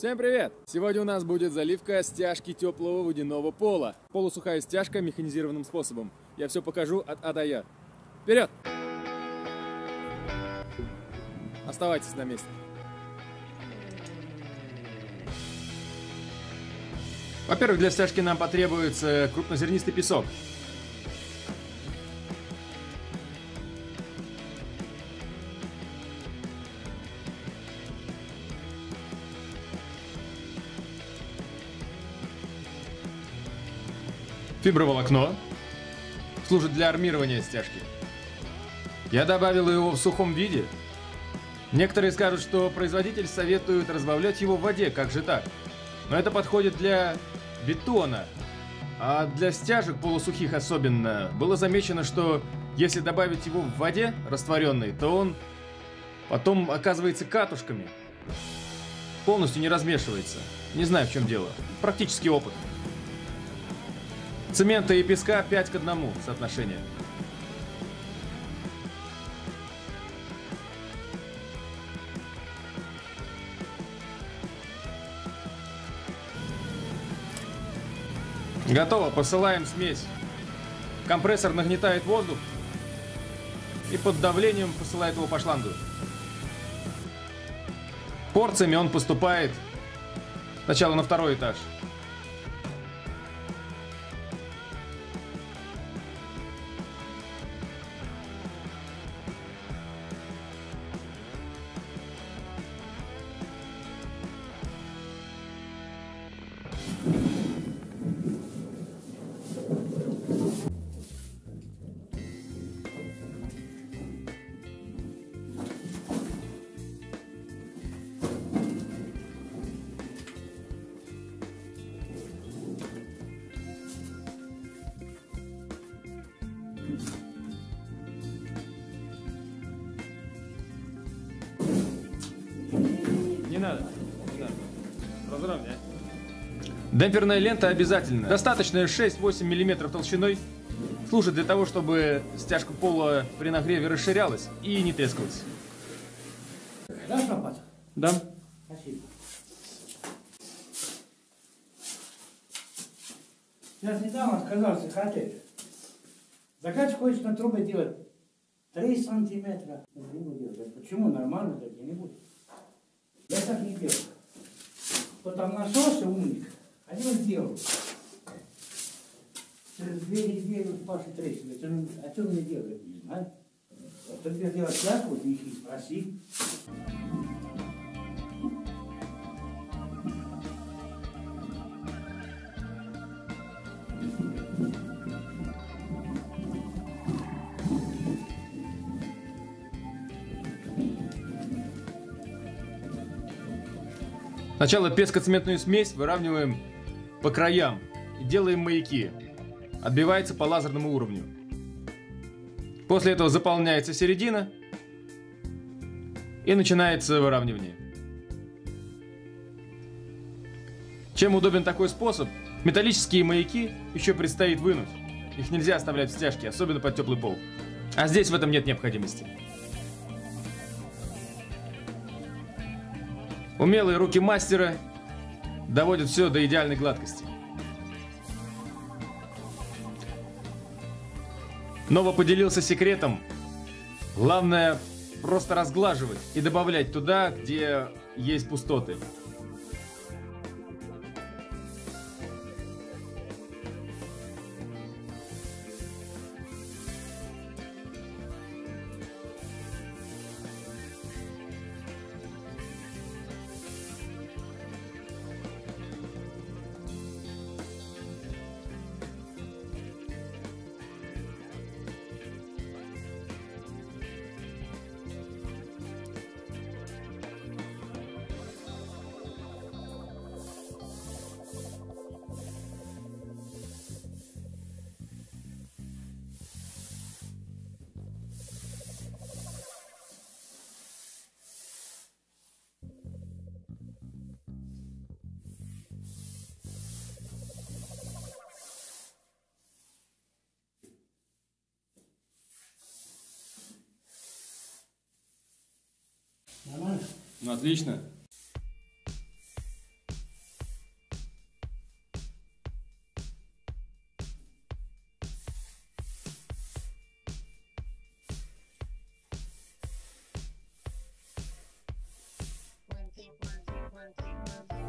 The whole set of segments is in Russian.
Всем привет! Сегодня у нас будет заливка стяжки теплого водяного пола. Полусухая стяжка механизированным способом. Я все покажу от А до Я. Вперед! Оставайтесь на месте. Во-первых, для стяжки нам потребуется крупнозернистый песок. Фиброволокно служит для армирования стяжки. Я добавил его в сухом виде. Некоторые скажут, что производитель советует разбавлять его в воде, как же так? Но это подходит для бетона. А для стяжек полусухих особенно было замечено, что если добавить его в воде растворенной, то он потом оказывается катушками. Полностью не размешивается. Не знаю, в чем дело. Практический опыт. Цемента и песка 5 к 1 соотношение. Готово, посылаем смесь. Компрессор нагнетает воздух и под давлением посылает его по шлангу. Порциями он поступает сначала на второй этаж. Демпферная лента обязательно. Достаточно 6-8 мм толщиной. Служит для того, чтобы стяжка пола при нагреве расширялась и не трескалась. Да, Шапат? Да. Спасибо. Сейчас недавно отказался хотеть. Заказ хочет на трубы делать 3 сантиметра. Говорю, Почему? Нормально так я не буду. Я так не делаю. Вот там насосы умник, они вот делают. Через две недели вот Паша трещина. А что мне делать? Не знаю. Вот тебе делать так, вот их и спроси. Сначала пескоцементную смесь выравниваем по краям и делаем маяки. Отбивается по лазерному уровню. После этого заполняется середина и начинается выравнивание. Чем удобен такой способ? Металлические маяки еще предстоит вынуть. Их нельзя оставлять в стяжке, особенно под теплый пол. А здесь в этом нет необходимости. Умелые руки мастера доводят все до идеальной гладкости. Нова поделился секретом. Главное просто разглаживать и добавлять туда, где есть пустоты. Ну, отлично.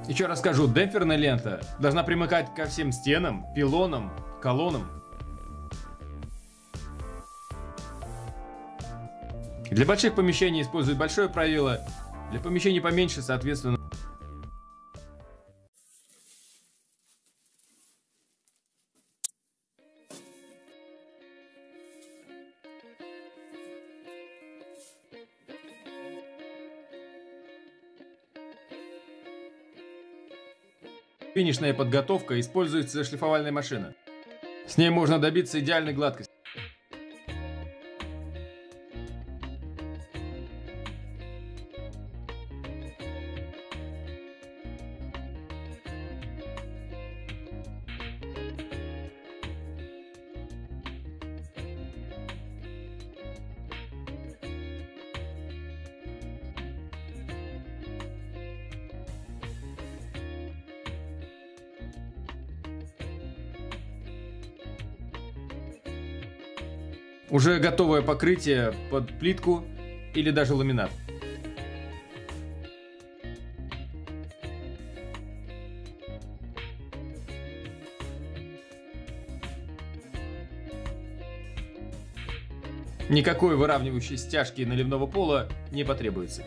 Еще расскажу, демпферная лента должна примыкать ко всем стенам, пилонам, колоннам. Для больших помещений используют большое правило для помещений поменьше, соответственно, Финишная подготовка используется шлифовальная машина. С ней можно добиться идеальной гладкости. Уже готовое покрытие под плитку или даже ламинат. Никакой выравнивающей стяжки наливного пола не потребуется.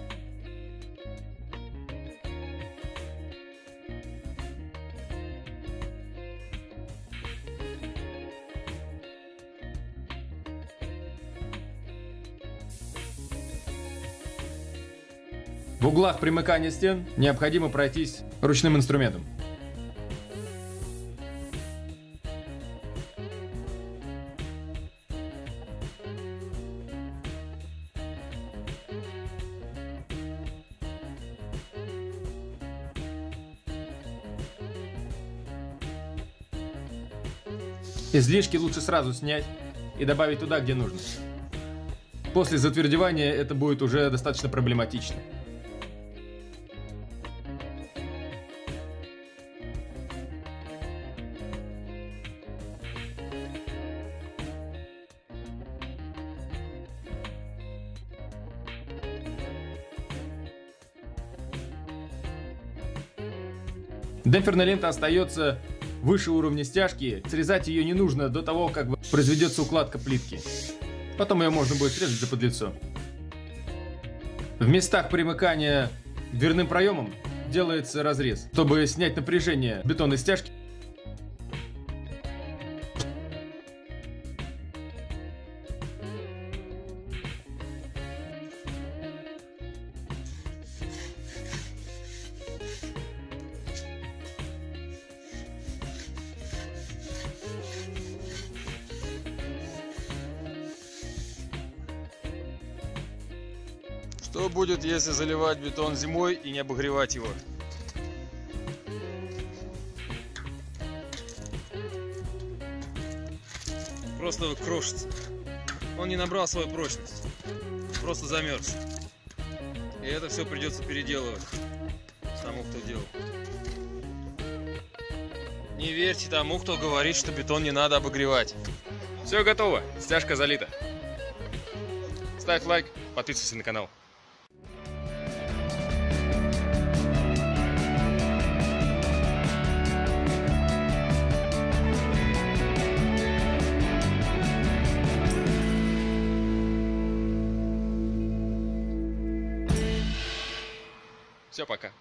В углах примыкания стен необходимо пройтись ручным инструментом. Излишки лучше сразу снять и добавить туда, где нужно. После затвердевания это будет уже достаточно проблематично. Демпферная лента остается выше уровня стяжки. Срезать ее не нужно до того, как произведется укладка плитки. Потом ее можно будет срезать за подлицо. В местах примыкания дверным проемом делается разрез, чтобы снять напряжение бетонной стяжки Что будет, если заливать бетон зимой и не обогревать его? Просто крошится. Он не набрал свою прочность. Просто замерз. И это все придется переделывать тому, кто делал. Не верьте тому, кто говорит, что бетон не надо обогревать. Все готово, стяжка залита. Ставь лайк, подписывайся на канал. Все, пока.